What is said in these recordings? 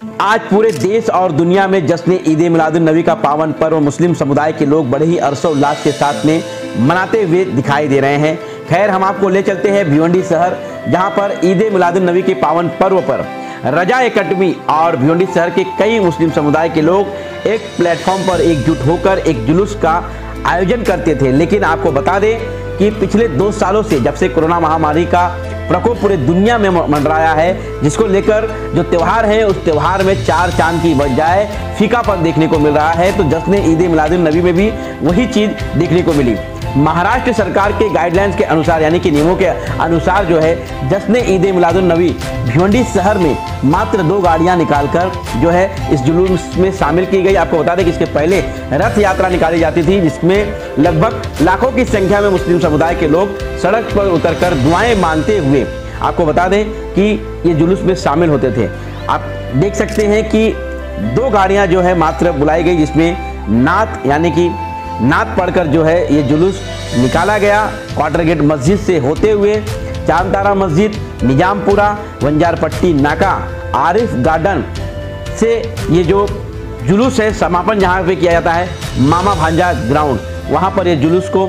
आज पूरे देश और दुनिया में जश्न ईद मिलादुल नबी का पावन पर्व मुस्लिम समुदाय के लोग बड़े ही हर्षोल्लास के साथ में मनाते हुए दिखाई दे रहे हैं। खैर, हम आपको ले चलते हैं भिवंडी शहर, जहाँ पर ईद मिलादुल नबी के पावन पर्व पर। रजा एकेडमी और भिवंडी शहर के कई मुस्लिम समुदाय के लोग एक प्लेटफॉर्म पर एकजुट होकर एक जुलूस का आयोजन करते थे। लेकिन आपको बता दें कि पिछले दो सालों से जब से कोरोना महामारी का प्रकोप पूरे दुनिया में मंडराया है, जिसको लेकर जो त्यौहार है, उस त्यौहार में चार चाँद की बजाय फीकापन देखने को मिल रहा है। तो जश्न ईद मिलादुल नबी में भी वही चीज़ देखने को मिली। महाराष्ट्र सरकार के गाइडलाइंस के अनुसार, यानी कि नियमों के अनुसार जो है जश्न ईद मिलादुल नबी भिवंडी शहर में मात्र दो गाड़ियाँ निकालकर जो है, इस जुलूस में शामिल की गई। आपको बता दें कि इसके पहले रथ यात्रा निकाली जाती थी, जिसमें लगभग लाखों की संख्या में मुस्लिम समुदाय के लोग सड़क पर उतरकर दुआएँ मानते हुए, आपको बता दें कि ये जुलूस में शामिल होते थे। आप देख सकते हैं कि दो गाड़ियाँ जो है, मात्र बुलाई गई, जिसमें नात, यानी कि नात पढ़कर जो है ये जुलूस निकाला गया। क्वार्टर गेट मस्जिद से होते हुए चांदतारा मस्जिद, निजामपुरा, वंजारपट्टी, नाका, आरिफ गार्डन से ये जो जुलूस है समापन जहाँ पे किया जाता है, मामा भांजा ग्राउंड। वहाँ पर ये जुलूस को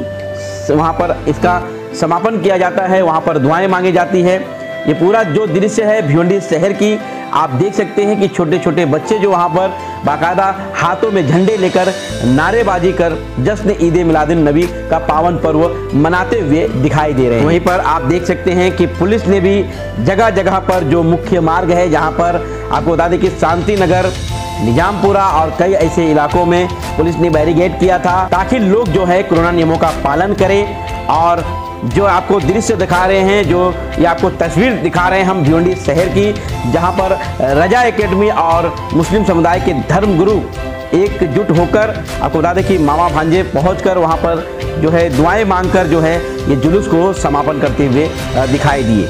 वहाँ पर इसका समापन किया जाता है। वहाँ पर दुआएँ मांगी जाती है। ये पूरा जो दृश्य है भिवंडी शहर की आप देख सकते हैं कि छोटे छोटे बच्चे जो वहाँ पर बाकायदा हाथों में झंडे लेकर नारेबाजी कर जश्न ईद मिलादुल नबी का पावन पर्व मनाते हुए दिखाई दे रहे हैं। वहीं पर आप देख सकते हैं कि पुलिस ने भी जगह जगह पर जो मुख्य मार्ग है, जहाँ पर आपको बता दें कि शांति नगर, निजामपुरा और कई ऐसे इलाकों में पुलिस ने बैरिगेड किया था ताकि लोग जो है कोरोना नियमों का पालन करें और जो आपको दृश्य दिखा रहे हैं, जो ये आपको तस्वीर दिखा रहे हैं हम भिवंडी शहर की, जहाँ पर रजा एकेडमी और मुस्लिम समुदाय के धर्म गुरु एकजुट होकर, आपको बता दें कि मामा भांजे पहुंचकर वहाँ पर जो है दुआएँ मांगकर जो है ये जुलूस को समापन करते हुए दिखाई दिए।